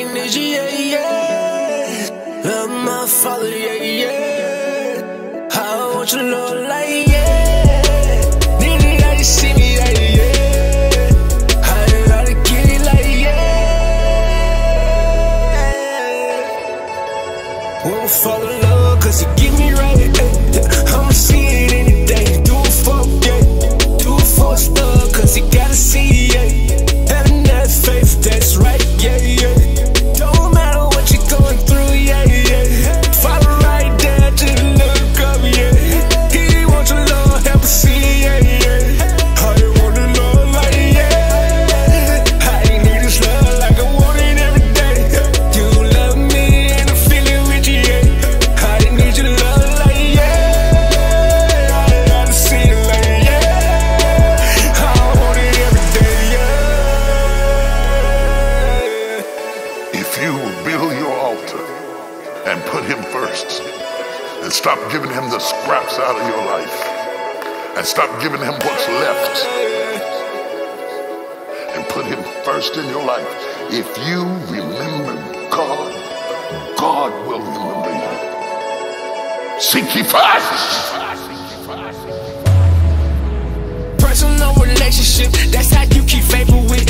need you, yeah, yeah. Love my father, yeah, yeah. I want you, Lord, like, yeah. Need it like you see me, like, yeah. I gotta get it, like, yeah. Won't fall in love, cause you get me right, eh. I'ma build your altar and put him first, and stop giving him the scraps out of your life, and stop giving him what's left, and put him first in your life, if you remember God, God will remember you. Seek ye first. Personal relationship, that's how you keep faith with.